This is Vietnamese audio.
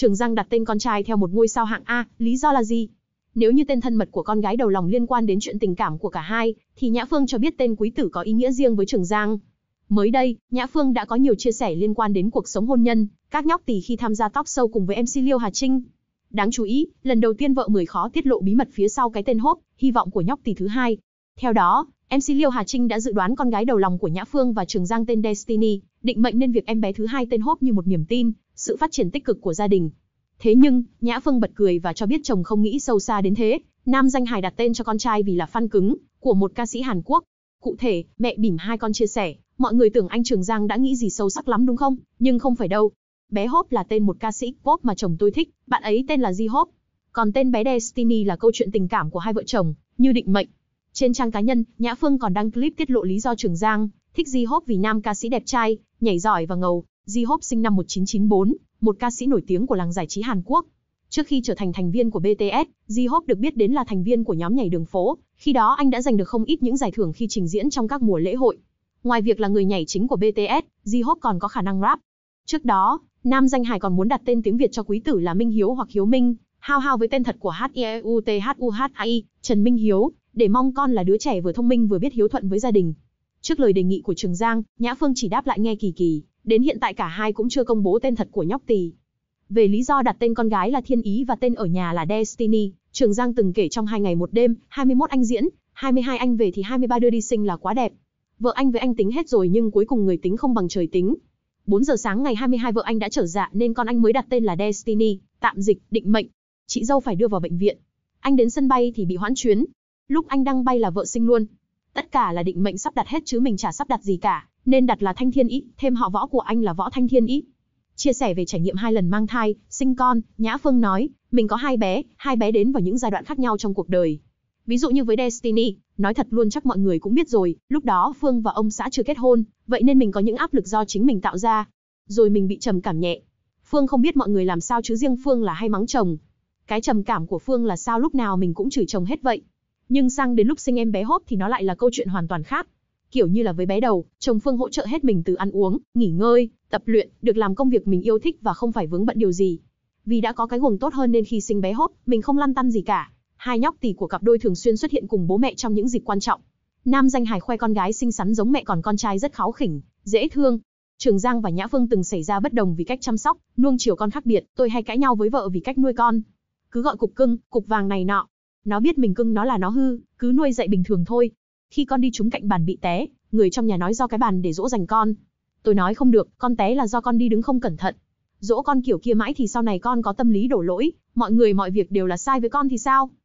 Trường Giang đặt tên con trai theo một ngôi sao hạng A, lý do là gì? Nếu như tên thân mật của con gái đầu lòng liên quan đến chuyện tình cảm của cả hai, thì Nhã Phương cho biết tên quý tử có ý nghĩa riêng với Trường Giang. Mới đây, Nhã Phương đã có nhiều chia sẻ liên quan đến cuộc sống hôn nhân, các nhóc tỷ khi tham gia talk show cùng với MC Liêu Hà Trinh. Đáng chú ý, lần đầu tiên vợ mười khó tiết lộ bí mật phía sau cái tên hốp, hy vọng của nhóc tỷ thứ hai. Theo đó, MC Liêu Hà Trinh đã dự đoán con gái đầu lòng của Nhã Phương và Trường Giang tên Destiny, định mệnh nên việc em bé thứ hai tên hốp như một niềm tin, sự phát triển tích cực của gia đình. Thế nhưng, Nhã Phương bật cười và cho biết chồng không nghĩ sâu xa đến thế, nam danh hài đặt tên cho con trai vì là fan cứng của một ca sĩ Hàn Quốc. Cụ thể, mẹ bỉm hai con chia sẻ, mọi người tưởng anh Trường Giang đã nghĩ gì sâu sắc lắm đúng không? Nhưng không phải đâu. Bé Hope là tên một ca sĩ pop mà chồng tôi thích, bạn ấy tên là Ji Hope. Còn tên bé Destiny là câu chuyện tình cảm của hai vợ chồng, như định mệnh. Trên trang cá nhân, Nhã Phương còn đăng clip tiết lộ lý do Trường Giang thích Di Hope vì nam ca sĩ đẹp trai, nhảy giỏi và ngầu. Ji Hope sinh năm 1994, một ca sĩ nổi tiếng của làng giải trí Hàn Quốc. Trước khi trở thành thành viên của BTS, Ji Hope được biết đến là thành viên của nhóm nhảy đường phố, khi đó anh đã giành được không ít những giải thưởng khi trình diễn trong các mùa lễ hội. Ngoài việc là người nhảy chính của BTS, Ji Hope còn có khả năng rap. Trước đó, nam danh hài còn muốn đặt tên tiếng Việt cho quý tử là Minh Hiếu hoặc Hiếu Minh, hao hao với tên thật của H E U T H U H I, Trần Minh Hiếu, để mong con là đứa trẻ vừa thông minh vừa biết hiếu thuận với gia đình. Trước lời đề nghị của Trường Giang, Nhã Phương chỉ đáp lại nghe kỳ kỳ, đến hiện tại cả hai cũng chưa công bố tên thật của nhóc tỳ. Về lý do đặt tên con gái là Thiên Ý và tên ở nhà là Destiny, Trường Giang từng kể trong hai ngày một đêm, 21 anh diễn, 22 anh về thì 23 đưa đi sinh là quá đẹp. Vợ anh với anh tính hết rồi nhưng cuối cùng người tính không bằng trời tính. 4 giờ sáng ngày 22 vợ anh đã trở dạ nên con anh mới đặt tên là Destiny, tạm dịch, định mệnh. Chị dâu phải đưa vào bệnh viện. Anh đến sân bay thì bị hoãn chuyến. Lúc anh đang bay là vợ sinh luôn. Tất cả là định mệnh sắp đặt hết chứ mình chả sắp đặt gì cả, nên đặt là Thanh Thiên Ý, thêm họ võ của anh là Võ Thanh Thiên Ý. Chia sẻ về trải nghiệm hai lần mang thai, sinh con, Nhã Phương nói, mình có hai bé, hai bé đến vào những giai đoạn khác nhau trong cuộc đời. Ví dụ như với Destiny, nói thật luôn chắc mọi người cũng biết rồi, lúc đó Phương và ông xã chưa kết hôn, vậy nên mình có những áp lực do chính mình tạo ra. Rồi mình bị trầm cảm nhẹ. Phương không biết mọi người làm sao chứ riêng Phương là hay mắng chồng. Cái trầm cảm của Phương là sao lúc nào mình cũng chửi chồng hết vậy. Nhưng sang đến lúc sinh em bé hốp thì nó lại là câu chuyện hoàn toàn khác. Kiểu như là với bé đầu, chồng Phương hỗ trợ hết mình từ ăn uống, nghỉ ngơi, tập luyện, được làm công việc mình yêu thích và không phải vướng bận điều gì. Vì đã có cái guồng tốt hơn nên khi sinh bé hốt, mình không lăn tăn gì cả. Hai nhóc tỷ của cặp đôi thường xuyên xuất hiện cùng bố mẹ trong những dịp quan trọng. Nam danh hài khoe con gái xinh xắn giống mẹ còn con trai rất kháu khỉnh, dễ thương. Trường Giang và Nhã Phương từng xảy ra bất đồng vì cách chăm sóc, nuông chiều con khác biệt, tôi hay cãi nhau với vợ vì cách nuôi con. Cứ gọi cục cưng, cục vàng này nọ, nó biết mình cưng nó là nó hư, cứ nuôi dạy bình thường thôi. Khi con đi trúng cạnh bàn bị té, người trong nhà nói do cái bàn để dỗ dành con. Tôi nói không được, con té là do con đi đứng không cẩn thận. Dỗ con kiểu kia mãi thì sau này con có tâm lý đổ lỗi, mọi người mọi việc đều là sai với con thì sao?